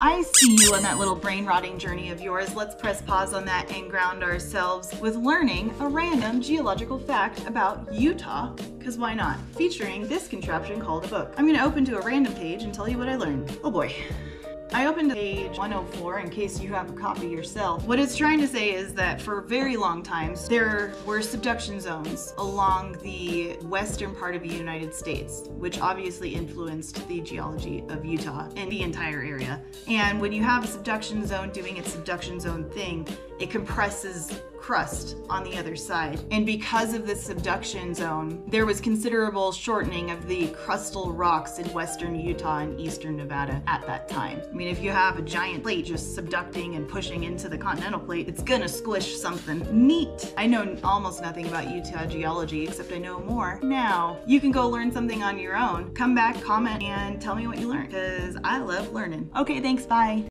I see you on that little brain rotting journey of yours. Let's press pause on that and ground ourselves with learning a random geological fact about Utah, because why not? Featuring this contraption called a book. I'm going to open to a random page and tell you what I learned. Oh boy. I opened page 104 in case you have a copy yourself. What it's trying to say is that for very long times, there were subduction zones along the western part of the United States, which obviously influenced the geology of Utah and the entire area. And when you have a subduction zone doing its subduction zone thing, it compresses crust on the other side. And because of the subduction zone, there was considerable shortening of the crustal rocks in western Utah and eastern Nevada at that time. I mean, if you have a giant plate just subducting and pushing into the continental plate, it's gonna squish something. Neat. I know almost nothing about Utah geology, except I know more now. You can go learn something on your own. Come back, comment, and tell me what you learned, because I love learning. Okay, thanks, bye.